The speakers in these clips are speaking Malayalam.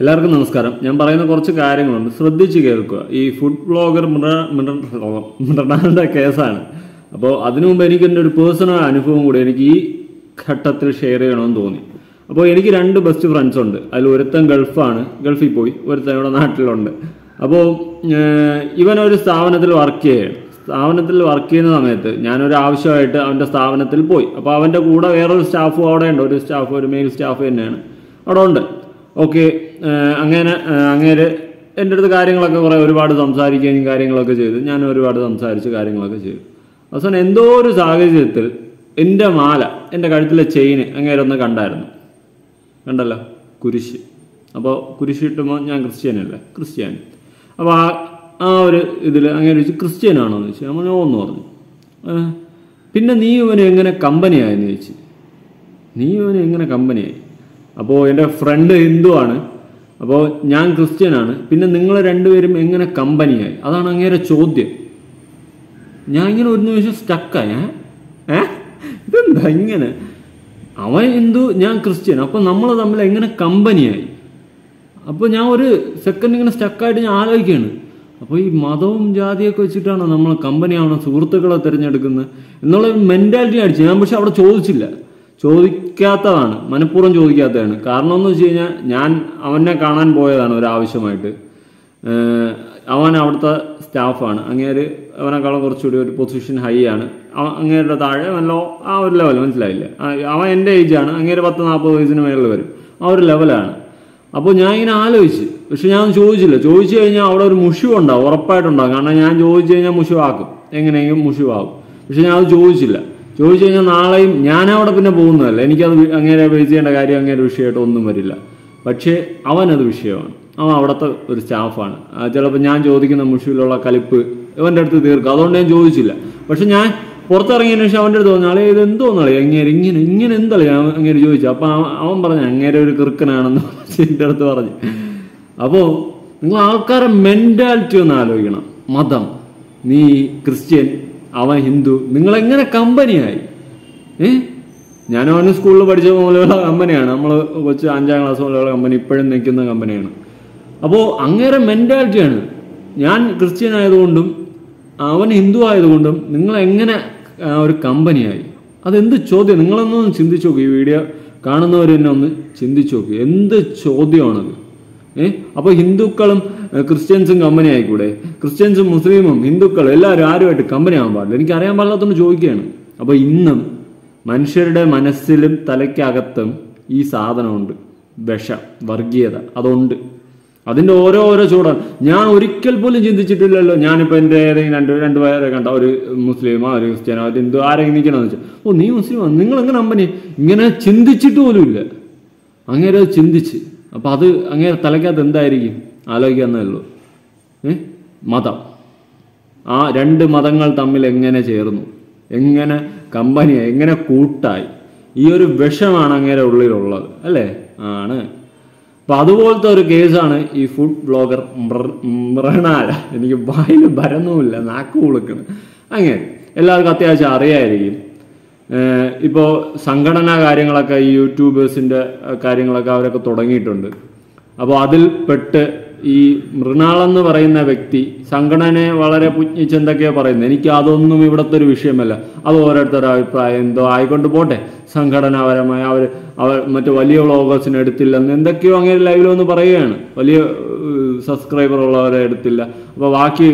എല്ലാവർക്കും നമസ്കാരം. ഞാൻ പറയുന്ന കുറച്ച് കാര്യങ്ങളുണ്ട്. ശ്രദ്ധിച്ച് കേൾക്കുക. ഈ ഫുഡ് ബ്ലോഗർ മൃണാളുടെ കേസാണ്. അപ്പോൾ അതിനു മുമ്പ് എനിക്ക് എന്റെ ഒരു പേഴ്സണൽ അനുഭവം കൂടി എനിക്ക് ഈ ഘട്ടത്തിൽ ഷെയർ ചെയ്യണമെന്ന് തോന്നി. അപ്പോൾ എനിക്ക് രണ്ട് ബെസ്റ്റ് ഫ്രണ്ട്സ് ഉണ്ട്. അതിൽ ഒരുത്തൻ ഗൾഫാണ്. ഗൾഫിൽ പോയി. ഒരുത്തൻ ഇവിടെ നാട്ടിലുണ്ട്. അപ്പോൾ ഇവനൊരു സ്ഥാപനത്തിൽ വർക്ക് ചെയ്യുകയാണ് സ്ഥാപനത്തിൽ വർക്ക് ചെയ്യുന്ന സമയത്ത് ഞാനൊരു ആവശ്യമായിട്ട് അവന്റെ സ്ഥാപനത്തിൽ പോയി. അപ്പോൾ അവന്റെ കൂടെ വേറൊരു സ്റ്റാഫും അവിടെ ഉണ്ട് ഒരു സ്റ്റാഫ് ഒരു മെയിൽ സ്റ്റാഫ് തന്നെയാണ്. അവിടെ ഉണ്ട് ഓക്കെ അങ്ങനെ അങ്ങേര് എന്റെ അടുത്ത് കാര്യങ്ങളൊക്കെ കുറേ ഒരുപാട് സംസാരിക്കുകയും കാര്യങ്ങളൊക്കെ ചെയ്തു. ഞാൻ ഒരുപാട് സംസാരിച്ച് കാര്യങ്ങളൊക്കെ ചെയ്തു. അവസാനം എന്തോ ഒരു സാഹചര്യത്തിൽ എന്റെ മാല എന്റെ കഴുത്തിലെ ചെയിന് അങ്ങേരൊന്ന് കണ്ടായിരുന്നു. കണ്ടല്ലോ? കുരിശ്. അപ്പോൾ കുരിശ് കിട്ടുമ്പോൾ ഞാൻ ക്രിസ്ത്യാനല്ലേ ക്രിസ്ത്യാനി. അപ്പോൾ ആ ആ ഒരു ഇതിൽ അങ്ങനെ ചോദിച്ചു ക്രിസ്ത്യനാണോ എന്ന് ചോദിച്ചു. നമ്മൾ ഓന്ന് പറഞ്ഞു. പിന്നെ നീ ഇവന് എങ്ങനെ കമ്പനിയായെന്ന് ചോദിച്ചു. നീ ഇവന് എങ്ങനെ കമ്പനിയായി അപ്പോൾ എന്റെ ഫ്രണ്ട് ഹിന്ദു ആണ് അപ്പോൾ ഞാൻ ക്രിസ്ത്യനാണ്. പിന്നെ നിങ്ങൾ രണ്ടുപേരും എങ്ങനെ കമ്പനിയായി അതാണ് അങ്ങേരെ ചോദ്യം. ഞാൻ ഇങ്ങനെ ഒരു നിമിഷം സ്റ്റക്കായി ഏ ഇതെന്താ ഇങ്ങനെ? അവൻ ഹിന്ദു ഞാൻ ക്രിസ്ത്യൻ. അപ്പോൾ നമ്മൾ തമ്മിൽ എങ്ങനെ കമ്പനിയായി അപ്പോൾ ഞാൻ ഒരു സെക്കൻഡ് ഇങ്ങനെ സ്റ്റക്കായിട്ട് ഞാൻ ആലോചിക്കുകയാണ് അപ്പോൾ ഈ മതവും ജാതിയൊക്കെ വെച്ചിട്ടാണോ നമ്മൾ കമ്പനി ആവണം സുഹൃത്തുക്കളെ തിരഞ്ഞെടുക്കുന്നത്? എന്നുള്ള മെന്റാലിറ്റി അടിച്ചു ഞാൻ പക്ഷെ അവിടെ ചോദിച്ചില്ല. ചോദിക്കാത്തതാണ് മനഃപൂർവം ചോദിക്കാത്തതാണ്. കാരണം എന്ന് വെച്ച് കഴിഞ്ഞാൽ ഞാൻ അവനെ കാണാൻ പോയതാണ് ഒരാവശ്യമായിട്ട്. അവൻ അവിടുത്തെ സ്റ്റാഫാണ്. അങ്ങേര് അവനേക്കാളും കുറച്ചുകൂടി ഒരു പൊസിഷൻ ഹൈ ആണ്. അങ്ങേരുടെ താഴെ നല്ല ആ ഒരു ലെവൽ മനസ്സിലായില്ല? അവൻ എന്റെ ഏജാണ് അങ്ങേര് പത്ത് നാൽപ്പത് വയസ്സിന് മേളിൽ വരും. ആ ഒരു ലെവലാണ് അപ്പോൾ ഞാൻ ഇങ്ങനെ ആലോചിച്ച്. പക്ഷെ ഞാൻ ചോദിച്ചില്ല. ചോദിച്ചു കഴിഞ്ഞാൽ അവിടെ ഒരു മുഷു ഉണ്ടാവും ഉറപ്പായിട്ടുണ്ടാവും. കാരണം ഞാൻ ചോദിച്ചു കഴിഞ്ഞാൽ മുഷിവാക്കും. എങ്ങനെയെങ്കിലും മുഷിവാകും. പക്ഷെ ഞാൻ അത് ചോദിച്ചില്ല. ചോദിച്ചു കഴിഞ്ഞാൽ നാളെയും ഞാനവിടെ പിന്നെ പോകുന്നതല്ല. എനിക്കത് അങ്ങനെ ബേസ് ചെയ്യേണ്ട കാര്യം അങ്ങനെ വിഷയമായിട്ട് ഒന്നും വരില്ല. പക്ഷേ അവനത് വിഷയമാണ്. അവൻ അവിടുത്തെ ഒരു സ്റ്റാഫാണ്. ചിലപ്പോൾ ഞാൻ ചോദിക്കുന്ന മുഷിയിലുള്ള കലിപ്പ് ഇവന്റെ അടുത്ത് തീർക്കും. അതുകൊണ്ട് ഞാൻ ചോദിച്ചില്ല. പക്ഷെ ഞാൻ പുറത്തിറങ്ങിയതിന് ശേഷം അവന്റെ അടുത്ത് അളേ ഇത് എന്തോന്നളേ ഇങ്ങനെ ഇങ്ങനെ ഇങ്ങനെ ഞാൻ അങ്ങനെ ചോദിച്ചു. അപ്പം അവൻ പറഞ്ഞു അങ്ങനെ ഒരു കൃക്കനാണെന്ന് എന്റെ അടുത്ത് പറഞ്ഞു. അപ്പോൾ നിങ്ങൾ ആൾക്കാരെ മെന്റാലിറ്റി ഒന്ന് ആലോചിക്കണം. മതം. നീ ക്രിസ്ത്യൻ അവൻ ഹിന്ദു. നിങ്ങൾ എങ്ങനെ കമ്പനിയായി? ഏ? ഞാൻ അവന് സ്കൂളിൽ പഠിച്ച പോലെയുള്ള കമ്പനിയാണ്. നമ്മൾ കൊച്ചു അഞ്ചാം ക്ലാസ് പോലെയുള്ള കമ്പനി ഇപ്പോഴും നിൽക്കുന്ന കമ്പനിയാണ്. അപ്പോൾ അങ്ങേരെ മെന്റാലിറ്റിയാണ് ഞാൻ ക്രിസ്ത്യൻ ആയതുകൊണ്ടും അവൻ ഹിന്ദു ആയതുകൊണ്ടും നിങ്ങൾ എങ്ങനെ ഒരു കമ്പനിയായി? അതെന്ത് ചോദ്യം? നിങ്ങളൊന്നും ചിന്തിച്ചു നോക്കി. ഈ വീഡിയോ കാണുന്നവർ തന്നെ ഒന്ന് ചിന്തിച്ചു നോക്കി. എന്ത് ചോദ്യമാണത്? ഏ? അപ്പൊ ഹിന്ദുക്കളും ക്രിസ്ത്യൻസും കമ്പനി ആയിക്കൂടെ? ക്രിസ്ത്യൻസും മുസ്ലിമും ഹിന്ദുക്കളും എല്ലാവരും ആരുമായിട്ട് കമ്പനി ആവാൻ പാടില്ല. എനിക്ക് അറിയാൻ പാടില്ലാത്തതുകൊണ്ട് ചോദിക്കുകയാണ്. അപ്പൊ ഇന്നും മനുഷ്യരുടെ മനസ്സിലും തലയ്ക്കകത്തും ഈ സാധനമുണ്ട്. വിഷ വർഗീയത അതുണ്ട്. അതിന്റെ ഓരോ ഓരോ ചൂടാണ്. ഞാൻ ഒരിക്കൽ പോലും ചിന്തിച്ചിട്ടില്ലല്ലോ. ഞാനിപ്പോൾ എന്റെ ഏതെങ്കിലും രണ്ട് രണ്ട് പേരെ കണ്ട ഒരു മുസ്ലിമോ ഒരു ക്രിസ്ത്യാനോ ഒരു ഹിന്ദു ആരെങ്കിലും നിൽക്കണമെന്ന് വെച്ചാൽ ഓ നീ മുസ്ലിമാണ് നിങ്ങൾ എങ്ങനെ കമ്പനി ഇങ്ങനെ ചിന്തിച്ചിട്ട് പോലും ഇല്ല അങ്ങനെ ചിന്തിച്ച്. അപ്പൊ അത് അങ്ങനെ തലയ്ക്കകത്ത് എന്തായിരിക്കും? ആലോചിക്കാന്നേ ഉള്ളൂ. മതം. ആ രണ്ട് മതങ്ങൾ തമ്മിൽ എങ്ങനെ ചേർന്നു? എങ്ങനെ കമ്പനി എങ്ങനെ കൂട്ടായി? ഈ ഒരു വിഷമാണ് അങ്ങേരെ ഉള്ളിലുള്ളത്. അല്ലേ? ആണ്. അപ്പൊ അതുപോലത്തെ ഒരു കേസാണ് ഈ ഫുഡ് ബ്ലോഗർ മൃണാല. എനിക്ക് വായിൽ ഭരന്നുമില്ല നാക്ക് കുളുക്കണം അങ്ങനെ. എല്ലാവർക്കും അത്യാവശ്യം അറിയായിരിക്കും. ഏഹ് ഇപ്പോ സംഘടനാ കാര്യങ്ങളൊക്കെ ഈ യൂട്യൂബേഴ്സിന്റെ കാര്യങ്ങളൊക്കെ അവരൊക്കെ തുടങ്ങിയിട്ടുണ്ട്. അപ്പോൾ അതിൽ പെട്ട് ഈ മൃണാളെന്ന് പറയുന്ന വ്യക്തി സംഘടനയെ വളരെ പുജ്ഞിച്ച് എന്തൊക്കെയോ പറയുന്നത്? എനിക്ക് അതൊന്നും ഇവിടുത്തെ ഒരു വിഷയമല്ല. അത് ഓരോരുത്തരുടെ അഭിപ്രായം എന്തോ ആയിക്കൊണ്ട് പോട്ടെ. സംഘടനാപരമായി അവർ അവർ മറ്റു വലിയ വ്ളോഗേഴ്സിനെ എടുത്തില്ലെന്ന് എന്തൊക്കെയോ അങ്ങനെ ലൈവിൽ വന്ന് പറയുകയാണ്. വലിയ സബ്സ്ക്രൈബർ ഉള്ളവരെ എടുത്തില്ല. അപ്പോൾ ബാക്കി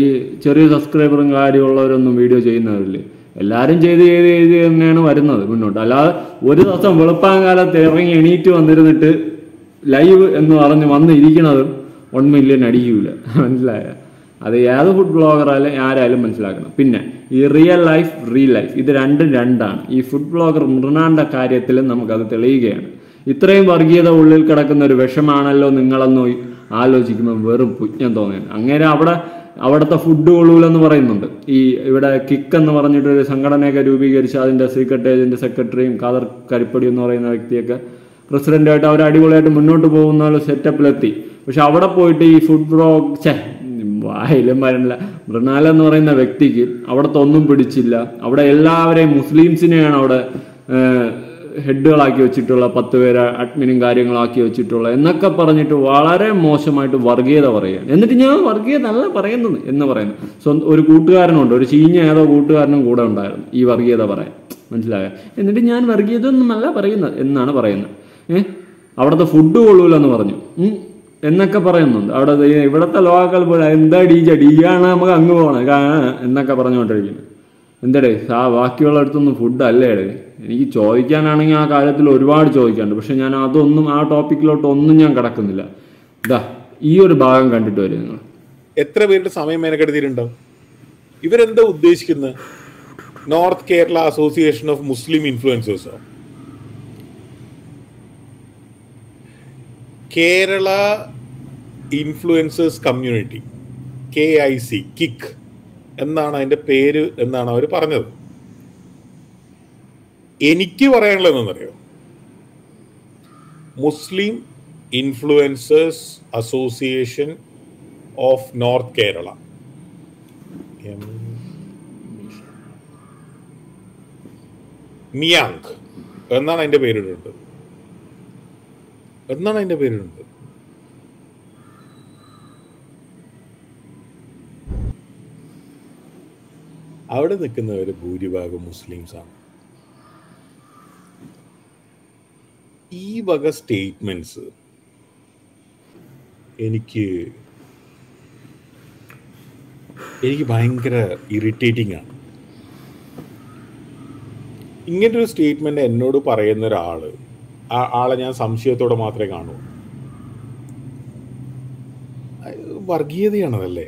ഈ ചെറിയ സബ്സ്ക്രൈബറും കാര്യമുള്ളവരൊന്നും വീഡിയോ ചെയ്യുന്നവരില്ലേ? എല്ലാവരും ചെയ്ത് ചെയ്ത് ചെയ്ത് തന്നെയാണ് വരുന്നത് മുന്നോട്ട്. അല്ലാതെ ഒരു ദിവസം വെളുപ്പാങ്കാലത്ത് ഇറങ്ങി എണീറ്റ് വന്നിരുന്നിട്ട് ലൈവ് എന്ന് പറഞ്ഞ് വന്ന് വൺ മില്യൺ അടിക്കൂല. മനസ്സിലായ? അത് ഏത് ഫുഡ് ബ്ലോഗറായാലും ആരായാലും മനസ്സിലാക്കണം. പിന്നെ ഈ റിയൽ ലൈഫ് റിയൽ ലൈഫ് ഇത് രണ്ടും രണ്ടാണ്. ഈ ഫുഡ് ബ്ലോഗർ മൃണാണ്ട കാര്യത്തിൽ നമുക്കത് തെളിയുകയാണ്. ഇത്രയും വർഗീയത ഉള്ളിൽ കിടക്കുന്ന ഒരു വിഷമാണല്ലോ നിങ്ങളെന്ന് ആലോചിക്കുമ്പോൾ വെറും പുജ്ഞം തോന്നിയത് അങ്ങനെ അവിടെ അവിടുത്തെ ഫുഡ് കൊള്ളൂലെന്ന് പറയുന്നുണ്ട്. ഈ ഇവിടെ കിക്ക് എന്ന് പറഞ്ഞിട്ട് ഒരു സംഘടനയൊക്കെ രൂപീകരിച്ച് അതിന്റെ സെക്രട്ടേറിയറ്റിന്റെ സെക്രട്ടറിയും കാദർ കരിപ്പടി എന്ന് പറയുന്ന വ്യക്തിയൊക്കെ പ്രസിഡന്റായിട്ട് അവർ അടിപൊളിയായിട്ട് മുന്നോട്ട് പോകുന്ന ഒരു സെറ്റപ്പിലെത്തി പക്ഷെ അവിടെ പോയിട്ട് ഈ ഫുഡ് ബ്രോ ചേ വായിലും വരണില്ല. മൃണാല എന്ന് പറയുന്ന വ്യക്തിക്ക് അവിടുത്തെ ഒന്നും പിടിച്ചില്ല. അവിടെ എല്ലാവരെയും മുസ്ലിംസിനെയാണ് അവിടെ ഹെഡുകളാക്കി വെച്ചിട്ടുള്ള പത്ത് പേരെ അഡ്മിനും കാര്യങ്ങളാക്കി വെച്ചിട്ടുള്ള എന്നൊക്കെ പറഞ്ഞിട്ട് വളരെ മോശമായിട്ട് വർഗീയത പറയുകയാണ്. എന്നിട്ട് ഞാൻ വർഗീയത അല്ല പറയുന്നത് എന്ന് പറയുന്നു. സ്വന്തം ഒരു കൂട്ടുകാരനുണ്ട് ഒരു ചീഞ്ഞ ഏതോ കൂട്ടുകാരനും കൂടെ ഉണ്ടായിരുന്നു ഈ വർഗീയത പറയാൻ. മനസ്സിലായോ? എന്നിട്ട് ഞാൻ വർഗീയത ഒന്നുമല്ല പറയുന്നത് എന്നാണ് പറയുന്നത്. ഏഹ് അവിടുത്തെ ഫുഡ് കൊള്ളൂലെന്ന് പറഞ്ഞു. എന്നൊക്കെ പറയുന്നുണ്ട്. അവിടെ ഇവിടത്തെ ലോകങ്ങൾ പോലെ എന്താ ഡി ജെ? ആണ് നമുക്ക് അങ്ങ് പോകണം എന്നൊക്കെ പറഞ്ഞുകൊണ്ടിരിക്കുന്നത് എന്തടേ ആ ബാക്കിയുള്ള അടുത്തൊന്നും ഫുഡ് അല്ലേ എനിക്ക് ചോദിക്കാനാണെങ്കിൽ ആ കാര്യത്തിൽ ഒരുപാട് ചോദിക്കാനുണ്ട് പക്ഷെ ഞാൻ അതൊന്നും ആ ടോപ്പിക്കിലോട്ട് ഒന്നും ഞാൻ കിടക്കുന്നില്ല ഇതാ ഈ ഒരു ഭാഗം കണ്ടിട്ട് വരും നിങ്ങൾ എത്ര പേരുടെ സമയം മെനക്കെടുത്തിട്ടുണ്ടാവും ഇവരെന്താ ഉദ്ദേശിക്കുന്നത് north Kerala association of Muslim ഇൻഫ്ലുവൻസേഴ്സോ Kerala influencers community K I C kick എന്നാണ് അതിന്റെ പേര് എന്നാണ് അവർ പറഞ്ഞത്. എനിക്ക് പറയാനുള്ളത് എന്നറിയോ Muslim influencers association of north Kerala. മിയാങ് എന്നാണ് അതിന്റെ പേരിടുന്നത്. എന്നാണ് അതിന്റെ പേരിടുന്നത്? അവിടെ നിൽക്കുന്നവർ ഭൂരിഭാഗം മുസ്ലിംസാണ് ഈ വക സ്റ്റേറ്റ്മെന്റ്സ് എനിക്ക് എനിക്ക് ഭയങ്കര ഇറിറ്റേറ്റിംഗ് ആണ്. ഒരു സ്റ്റേറ്റ്മെന്റ് എന്നോട് പറയുന്ന ഒരാൾ ആ ആളെ ഞാൻ സംശയത്തോടെ മാത്രമേ കാണൂ വർഗീയതയാണതല്ലേ?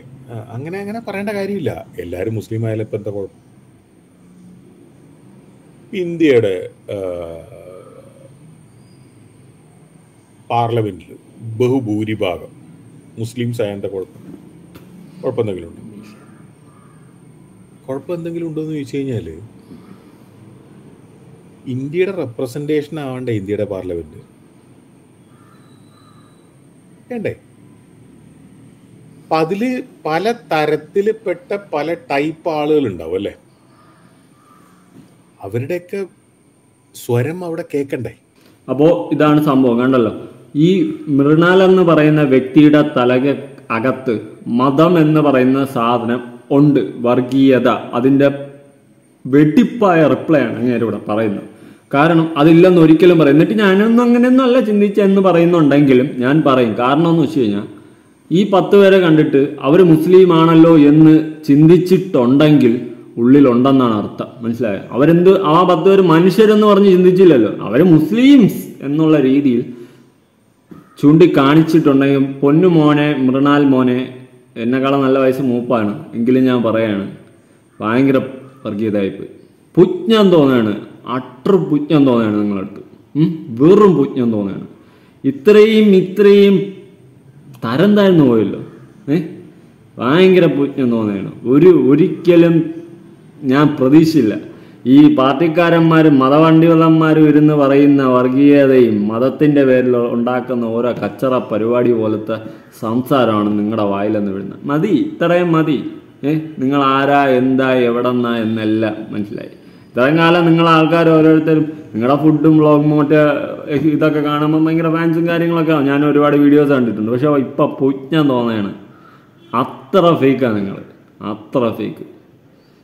അങ്ങനെ അങ്ങനെ പറയേണ്ട കാര്യമില്ല. എല്ലാവരും മുസ്ലിം ആയാലും ഇപ്പം എന്താ കുഴപ്പം? ഇന്ത്യയുടെ പാർലമെന്റിൽ ബഹുഭൂരിഭാഗം മുസ്ലിംസ് ആയ എന്താ കുഴപ്പം? കുഴപ്പം എന്തെങ്കിലും ഉണ്ടോ കുഴപ്പം എന്തെങ്കിലും ഉണ്ടോ എന്ന് ചോദിച്ചു കഴിഞ്ഞാൽ ഇന്ത്യയുടെ റെപ്രസെന്റേഷൻ ആവണ്ടേ ഇന്ത്യയുടെ പാർലമെന്റ് വേണ്ടേ? അപ്പൊ അതിൽ പല തരത്തിൽപ്പെട്ട പല ടൈപ്പ് ആളുകൾ ഉണ്ടാവും അല്ലേ? അവരുടെയൊക്കെ സ്വരം അവിടെ കേൾക്കണ്ടേ അപ്പോ ഇതാണ് സംഭവം കണ്ടല്ലോ. ഈ മൃണാൽ എന്ന് പറയുന്ന വ്യക്തിയുടെ തലക അകത്ത് മതം എന്ന് പറയുന്ന സാധനം ഉണ്ട് വർഗീയത. അതിന്റെ വെട്ടിപ്പായ റിപ്ലൈ ആണ് അങ്ങനെ ഇവിടെ പറയുന്നത്. കാരണം അതില്ലെന്ന് ഒരിക്കലും പറയും. എന്നിട്ട് ഞാനൊന്നും അങ്ങനെയൊന്നും അല്ല ചിന്തിച്ചെന്ന് പറയുന്നുണ്ടെങ്കിലും ഞാൻ പറയും. കാരണം എന്ന് വെച്ച് കഴിഞ്ഞാൽ ഈ പത്ത് പേരെ കണ്ടിട്ട് അവർ മുസ്ലിം ആണല്ലോ എന്ന് ചിന്തിച്ചിട്ടുണ്ടെങ്കിൽ ഉള്ളിലുണ്ടെന്നാണ് അർത്ഥം. മനസ്സിലായോ? അവരെന്ത് ആ പത്ത് പേര് മനുഷ്യരെന്ന് പറഞ്ഞ് ചിന്തിച്ചില്ലല്ലോ. അവർ മുസ്ലിംസ് എന്നുള്ള രീതിയിൽ ചൂണ്ടിക്കാണിച്ചിട്ടുണ്ടെങ്കിൽ പൊന്നു മോനെ മൃണാൽ മോനെ എന്നെക്കാളും നല്ല വയസ്സ് മൂപ്പാണ്. എങ്കിലും ഞാൻ പറയാണ് ഭയങ്കര വർഗീയതായിപ്പ് പുജ്ഞം തോന്നുകയാണ് അട്ടർ പുജ്ഞം തോന്നുകയാണ് നിങ്ങളടുത്ത്? വെറും പുജ്ഞം തോന്നുകയാണ്. ഇത്രയും ഇത്രയും തരം താഴ്ന്നു പോയല്ലോ. ഏ? ഭയങ്കര പുജ്ഞം തോന്നുകയാണ് ഒരു ഒരിക്കലും ഞാൻ പ്രതീക്ഷയില്ല ഈ പാർട്ടിക്കാരന്മാരും മതവണ്ടികളന്മാരും ഇരുന്ന് പറയുന്ന വർഗീയതയും മതത്തിന്റെ പേരിൽ ഉണ്ടാക്കുന്ന ഓരോ കച്ചറ പരിപാടി പോലത്തെ സംസാരമാണ് നിങ്ങളുടെ വായിലെന്ന് വിടുന്നത്. മതി ഇത്രയും മതി. ഏ? നിങ്ങൾ ആരാ എന്താ എവിടെന്നാ എന്നെല്ലാം മനസ്സിലായി. ഇത്രയും കാലം നിങ്ങൾ ആൾക്കാർ ഓരോരുത്തരും നിങ്ങളുടെ ഫുഡും വ്ളോഗും മറ്റേ ഇതൊക്കെ കാണുമ്പോൾ ഭയങ്കര ഫാൻസും കാര്യങ്ങളൊക്കെ ആവും. ഞാൻ ഒരുപാട് വീഡിയോസ് കണ്ടിട്ടുണ്ട്. പക്ഷേ ഇപ്പം പൊയ്ക്കാൻ തോന്നുകയാണ്. അത്ര ഫേക്കാണ് നിങ്ങൾ അത്ര ഫേക്ക്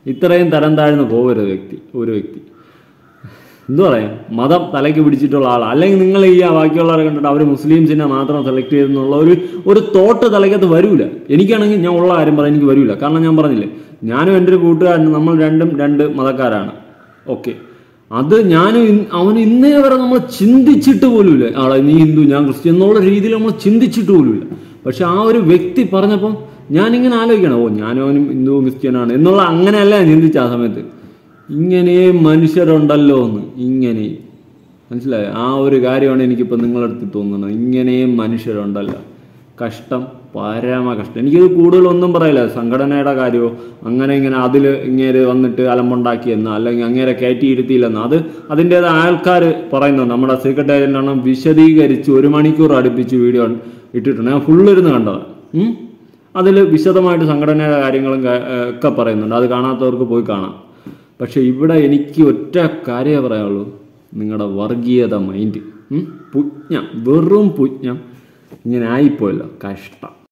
ഇത്രയും തരം താഴ്ന്ന് പോകരുത് വ്യക്തി ഒരു വ്യക്തി. എന്തു പറയാം? മതം തലയ്ക്ക് പിടിച്ചിട്ടുള്ള ആളാണ് അല്ലെങ്കിൽ നിങ്ങൾ ഈ ബാക്കിയുള്ളവരെ കണ്ടിട്ട് അവർ മുസ്ലിംസിനെ മാത്രം സെലക്ട് ചെയ്തെന്നുള്ള ഒരു ഒരു തോട്ട് തലയ്ക്കകത്ത് വരൂല. എനിക്കാണെങ്കിൽ ഞാൻ ഉള്ള ആരും പറയാൻ എനിക്ക് വരൂല. കാരണം ഞാൻ പറഞ്ഞില്ലേ ഞാനും എന്റെ ഒരു കൂട്ടുകാരനും നമ്മൾ രണ്ടും രണ്ട് മതക്കാരാണ്. ഓക്കെ അത് ഞാൻ അവന് ഇന്നേ വരെ നമ്മൾ ചിന്തിച്ചിട്ട് പോലുമില്ല. ആളെ നീ ഹിന്ദു ഞാൻ ക്രിസ്ത്യൻ എന്നുള്ള രീതിയിൽ നമ്മൾ ചിന്തിച്ചിട്ട് പോലുമില്ല. പക്ഷെ ആ ഒരു വ്യക്തി പറഞ്ഞപ്പം ഞാനിങ്ങനെ ആലോചിക്കണം. ഓ ഞാനും അവനും ഹിന്ദു ക്രിസ്ത്യനാണ് എന്നുള്ള അങ്ങനെയല്ല ഞാൻ ചിന്തിച്ച ആ സമയത്ത്. ഇങ്ങനെയും മനുഷ്യരുണ്ടല്ലോ എന്ന്. ഇങ്ങനെ. മനസ്സിലായോ? ആ ഒരു കാര്യമാണ് എനിക്കിപ്പോൾ നിങ്ങളടുത്ത് തോന്നുന്നത്. ഇങ്ങനെയും മനുഷ്യരുണ്ടല്ലോ. കഷ്ടം പരമ കഷ്ടം. എനിക്കിത് കൂടുതലൊന്നും പറയില്ല. സംഘടനയുടെ കാര്യമോ അങ്ങനെ ഇങ്ങനെ അതിൽ ഇങ്ങേര് വന്നിട്ട് അലമ്പുണ്ടാക്കിയെന്നോ അല്ലെങ്കിൽ അങ്ങേരെ കയറ്റിയിരുത്തിയില്ലെന്നോ അത് അതിന്റെതായ ആൾക്കാർ പറയുന്നു നമ്മുടെ സെക്രട്ടേറിയറ്റ് എണ്ണം വിശദീകരിച്ച് ഒരു മണിക്കൂർ അടുപ്പിച്ച് വീഡിയോ ഇട്ടിട്ടുണ്ട്. ഞാൻ ഫുള്ളിരുന്ന് കണ്ടത്. അതിൽ വിശദമായിട്ട് സംഘടനയുടെ കാര്യങ്ങളും ഒക്കെ പറയുന്നുണ്ട്. അത് കാണാത്തവർക്ക് പോയി കാണാം. പക്ഷേ ഇവിടെ എനിക്ക് ഒറ്റ കാര്യമേ പറയാനുള്ളൂ. നിങ്ങളുടെ വർഗീയത മൈൻഡ് പുജ്ഞം. വെറും പുജ്ഞം. ഇങ്ങനെ ആയിപ്പോയല്ലോ. കഷ്ടം.